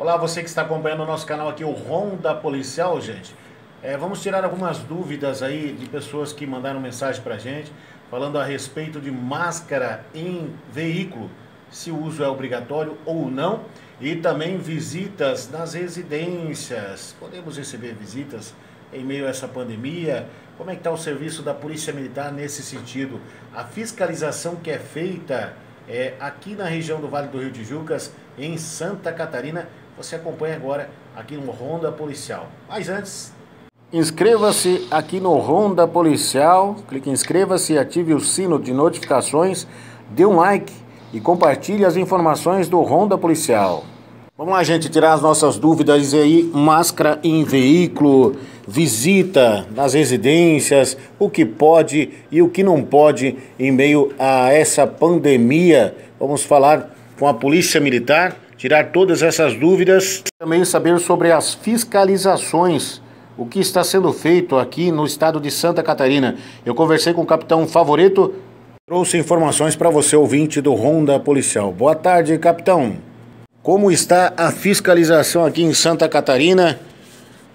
Olá, você que está acompanhando o nosso canal aqui, o Ronda Policial, gente. É, vamos tirar algumas dúvidas aí de pessoas que mandaram mensagem pra gente, falando a respeito de máscara em veículo, se o uso é obrigatório ou não, e também visitas nas residências. Podemos receber visitas em meio a essa pandemia? Como é que está o serviço da Polícia Militar nesse sentido? A fiscalização que é feita é, aqui na região do Vale do Rio de Jucas, em Santa Catarina, você acompanha agora aqui no Ronda Policial. Mas antes, inscreva-se aqui no Ronda Policial, clique em inscreva-se, ative o sino de notificações, dê um like e compartilhe as informações do Ronda Policial. Vamos lá, gente, tirar as nossas dúvidas aí. Máscara em veículo, visita nas residências, o que pode e o que não pode em meio a essa pandemia. Vamos falar com a Polícia Militar, tirar todas essas dúvidas. Também saber sobre as fiscalizações, o que está sendo feito aqui no estado de Santa Catarina. Eu conversei com o capitão Favorito, trouxe informações para você, ouvinte do Ronda Policial. Boa tarde, capitão. Como está a fiscalização aqui em Santa Catarina?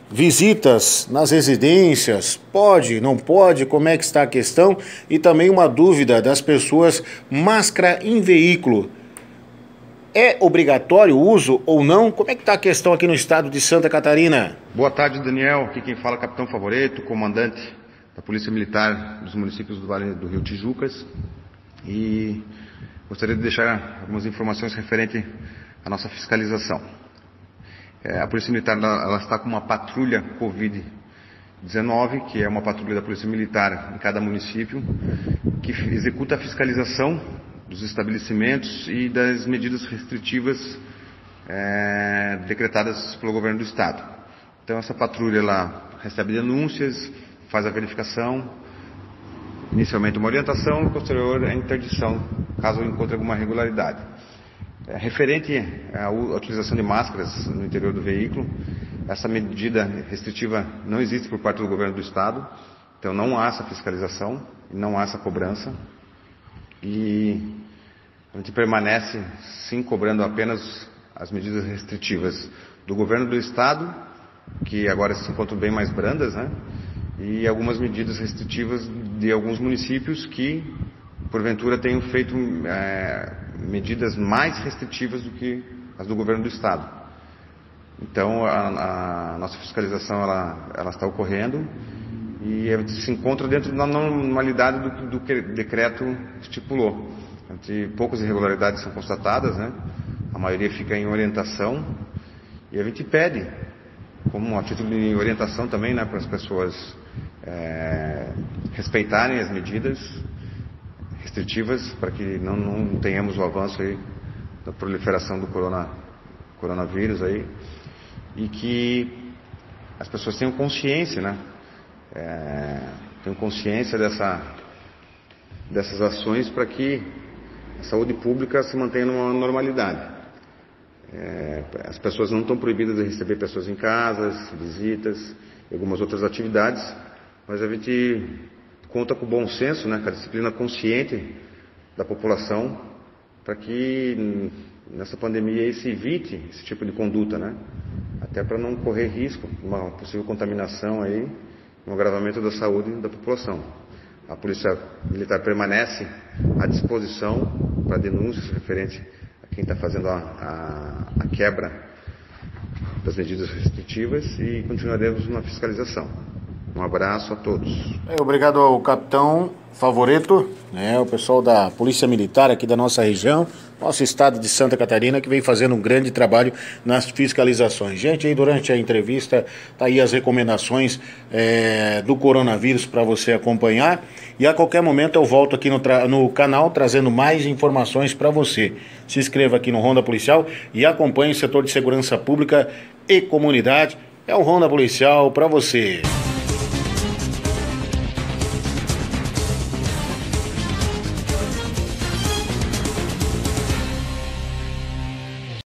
Visitas nas residências, pode, não pode, como é que está a questão? E também uma dúvida das pessoas, máscara em veículo. É obrigatório o uso ou não? Como é que está a questão aqui no estado de Santa Catarina? Boa tarde, Daniel. Aqui quem fala é Capitão Favoreto, comandante da Polícia Militar dos municípios do Vale do Rio Tijucas. E gostaria de deixar algumas informações referentes a nossa fiscalização. É, a Polícia Militar ela, está com uma patrulha Covid-19, que é uma patrulha da Polícia Militar em cada município, que executa a fiscalização dos estabelecimentos e das medidas restritivas é, decretadas pelo governo do Estado. Então essa patrulha ela recebe denúncias, faz a verificação, inicialmente uma orientação posterior a interdição, caso encontre alguma irregularidade. É, referente à utilização de máscaras no interior do veículo, essa medida restritiva não existe por parte do governo do estado, então não há essa fiscalização, não há essa cobrança e a gente permanece sim cobrando apenas as medidas restritivas do governo do estado, que agora se encontram bem mais brandas, né? E algumas medidas restritivas de alguns municípios que porventura tenham feito é, medidas mais restritivas do que as do governo do estado. Então a, a nossa fiscalização ela, ela, está ocorrendo e se encontra dentro da normalidade do, que o decreto estipulou. Entre poucas irregularidades são constatadas, né? A maioria fica em orientação e a gente pede, como a título de orientação também, né, para as pessoas é, respeitarem as medidas restritivas para que não, não, tenhamos o avanço aí da proliferação do corona, coronavírus aí e que as pessoas tenham consciência, né? É, consciência dessa, dessas ações para que a saúde pública se mantenha numa normalidade. É, as pessoas não estão proibidas de receber pessoas em casas, visitas, algumas outras atividades, mas a gente conta com o bom senso, né, com a disciplina consciente da população, para que nessa pandemia se evite esse tipo de conduta, né? Até para não correr risco uma possível contaminação aí, um agravamento da saúde da população. A Polícia Militar permanece à disposição para denúncias referentes a quem está fazendo a, a, a quebra das medidas restritivas e continuaremos na fiscalização. Um abraço a todos. É, obrigado ao capitão Favoreto, né, o pessoal da Polícia Militar aqui da nossa região, nosso estado de Santa Catarina, que vem fazendo um grande trabalho nas fiscalizações. Gente, aí durante a entrevista, tá aí as recomendações é, do coronavírus para você acompanhar. E a qualquer momento eu volto aqui no, no canal trazendo mais informações para você. Se inscreva aqui no Ronda Policial e acompanhe o setor de segurança pública e comunidade. É o Ronda Policial para você.